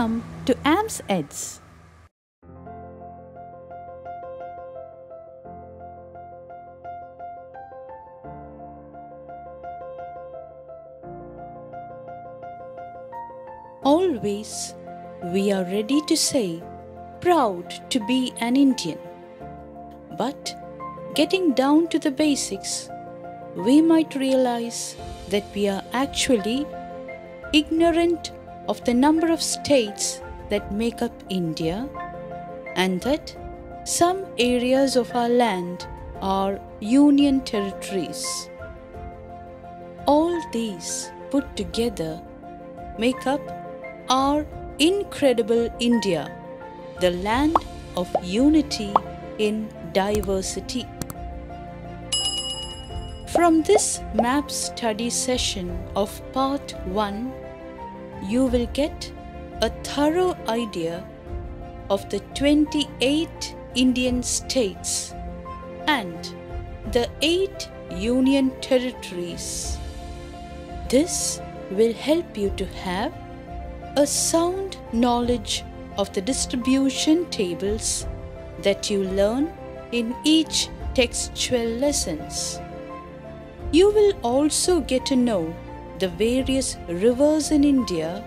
Welcome to AMS Eds. Always we are ready to say, proud to be an Indian. But getting down to the basics, we might realize that we are actually ignorant of the number of states that make up India and that some areas of our land are union territories. All these put together make up our incredible India, the land of unity in diversity. From this map study session of part 1, you will get a thorough idea of the 28 Indian states and the 8 union territories. This will help you to have a sound knowledge of the distribution tables that you learn in each textual lessons. You will also get to know the various rivers in India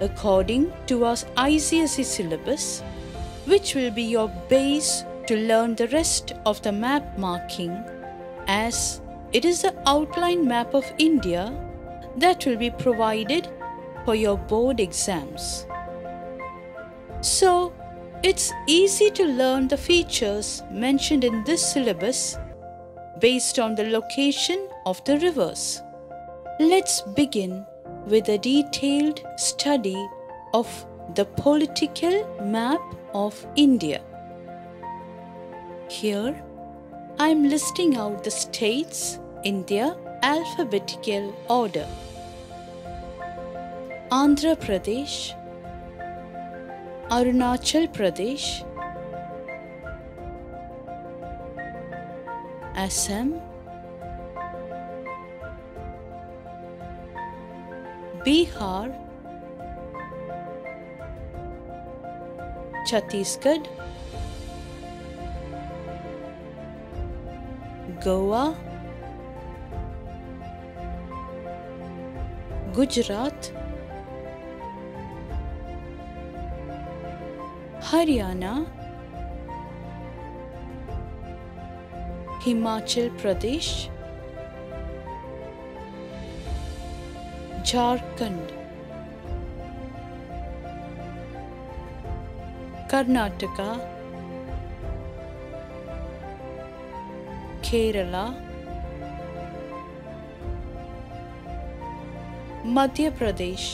according to our ICSE syllabus, which will be your base to learn the rest of the map marking as it is the outline map of India that will be provided for your board exams. So, it's easy to learn the features mentioned in this syllabus based on the location of the rivers. Let's begin with a detailed study of the political map of India. Here, I am listing out the states in their alphabetical order. Andhra Pradesh, Arunachal Pradesh, Assam, Bihar Chhattisgarh Goa Gujarat Haryana Himachal Pradesh Jharkhand Karnataka Kerala Madhya Pradesh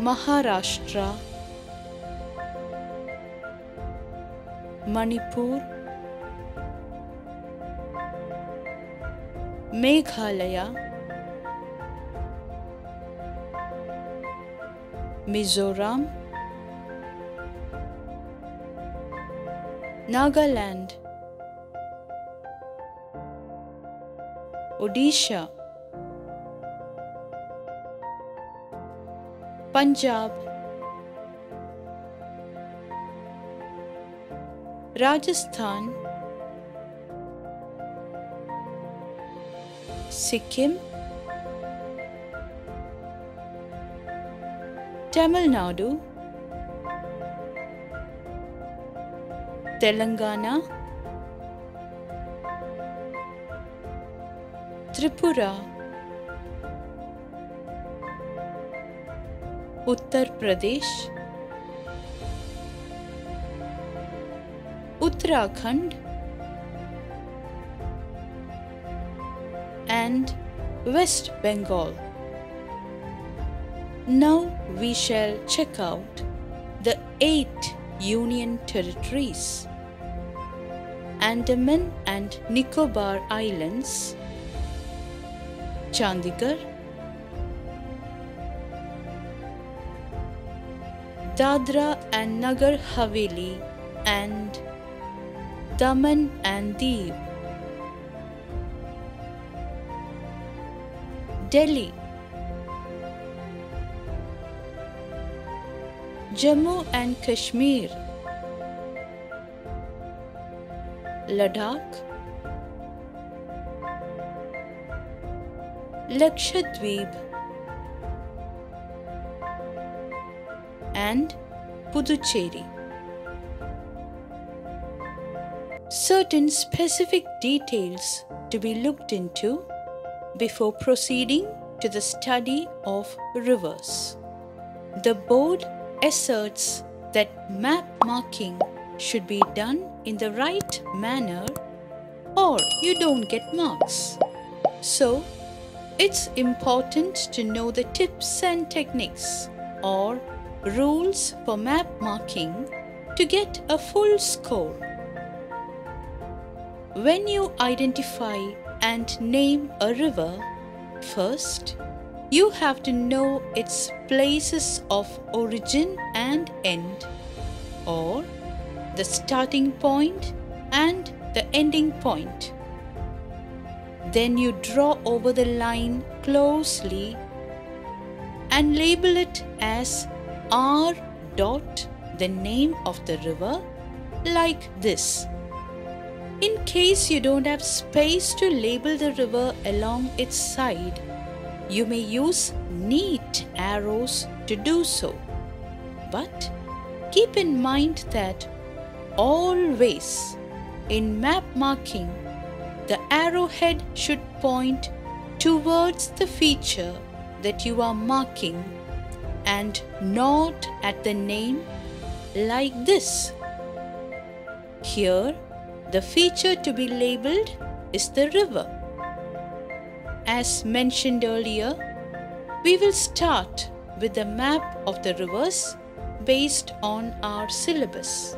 Maharashtra Manipur Meghalaya Mizoram. Nagaland. Orissa Punjab. Rajasthan. Sikkim Tamil Nadu Telangana Tripura Uttar Pradesh Uttarakhand and West Bengal. Now we shall check out the eight Union territories Andaman and Nicobar Islands, Chandigarh, Dadra and Nagar Haveli, and Daman and Diu. Delhi, Jammu and Kashmir, Ladakh, Lakshadweep, and Puducherry. Certain specific details to be looked into before proceeding to the study of rivers. The board asserts that map marking should be done in the right manner or you don't get marks. So, it's important to know the tips and techniques or rules for map marking to get a full score. When you identify and name a river, first you have to know its places of origin and end, or the starting point and the ending point. Then you draw over the line closely and label it as R dot the name of the river like this. In case you don't have space to label the river along its side, you may use neat arrows to do so. But keep in mind that always in map marking, the arrowhead should point towards the feature that you are marking and not at the name like this. Here, the feature to be labeled is the river. As mentioned earlier, we will start with the map of the rivers based on our syllabus.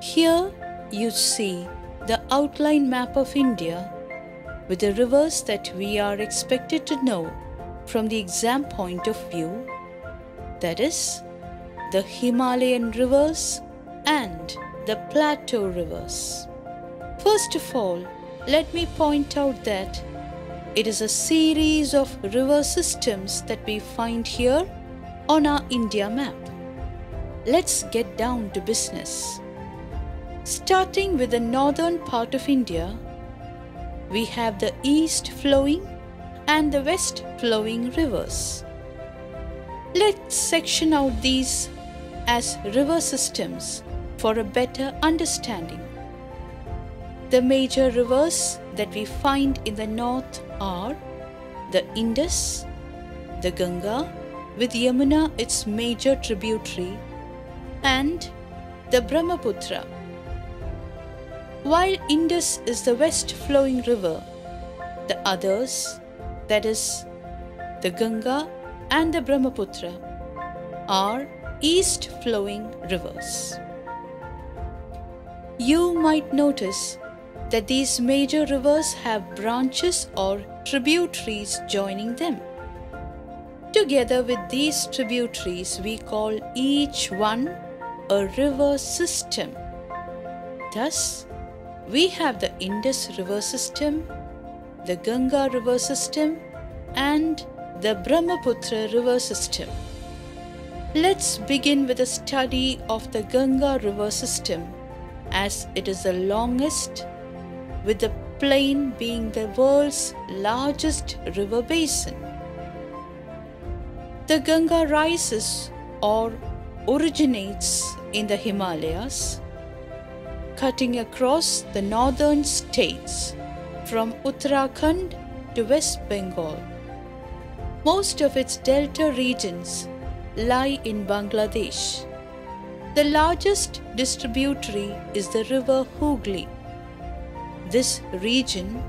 Here you see the outline map of India with the rivers that we are expected to know from the exam point of view, that is, the Himalayan rivers and the plateau rivers. First of all, let me point out that it is a series of river systems that we find here on our India map. Let's get down to business. Starting with the northern part of India, we have the east flowing and the west flowing rivers. Let's section out these as river systems for a better understanding. The major rivers that we find in the north are the Indus, the Ganga, with Yamuna its major tributary, and the Brahmaputra. While Indus is the west flowing river, the others, that is, the Ganga and the Brahmaputra, are east flowing rivers. You might notice that these major rivers have branches or tributaries joining them. Together with these tributaries, we call each one a river system. Thus, we have the Indus river system, the Ganga river system, and the Brahmaputra river system. Let's begin with a study of the Ganga river system as it is the longest with the plain being the world's largest river basin. The Ganga rises or originates in the Himalayas, cutting across the northern states from Uttarakhand to West Bengal. Most of its delta regions lie in Bangladesh. The largest distributary is the river Hooghly this region,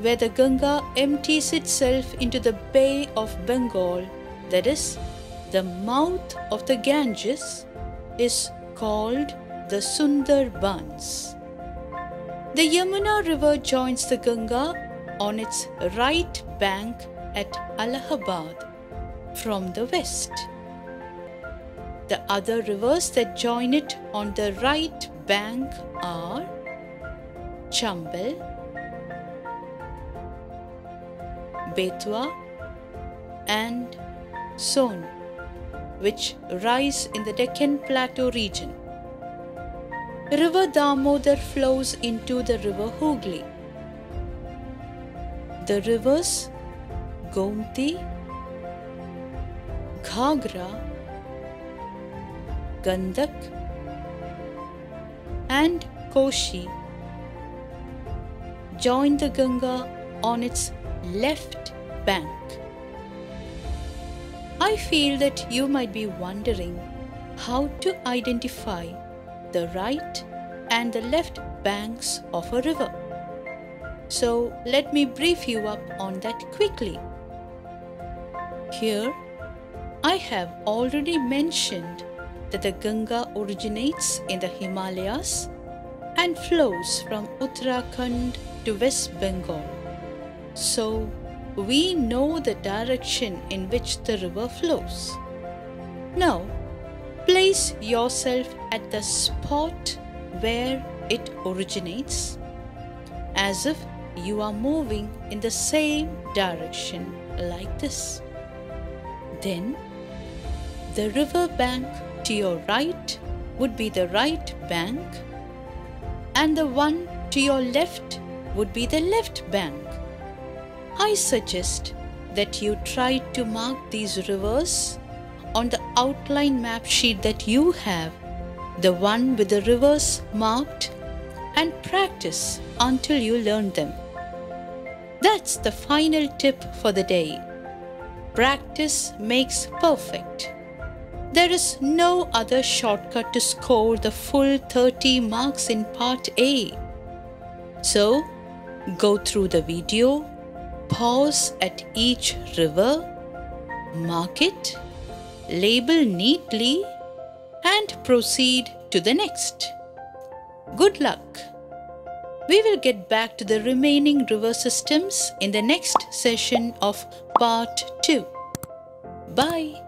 where the Ganga empties itself into the Bay of Bengal, that is, the mouth of the Ganges, is called the Sundarbans. The Yamuna River joins the Ganga on its right bank at Allahabad from the west. The other rivers that join it on the right bank are Chambal, Betwa, and Son, which rise in the Deccan Plateau region. River Damodar flows into the river Hooghly. The rivers Gomti, Ghagra, Gandak, and Koshi join the Ganga on its left bank. I feel that you might be wondering how to identify the right and the left banks of a river. So let me brief you up on that quickly. Here, I have already mentioned that the Ganga originates in the Himalayas and flows from Uttarakhand to West Bengal. So, we know the direction in which the river flows. Now, place yourself at the spot where it originates as if you are moving in the same direction like this. Then the river bank to your right would be the right bank and the one to your left would be the left bank. I suggest that you try to mark these rivers on the outline map sheet that you have, the one with the rivers marked, and practice until you learn them. That's the final tip for the day. Practice makes perfect. There is no other shortcut to score the full 30 marks in Part A. So, go through the video, pause at each river, mark it, label neatly, and proceed to the next. Good luck! We will get back to the remaining river systems in the next session of part 2. Bye.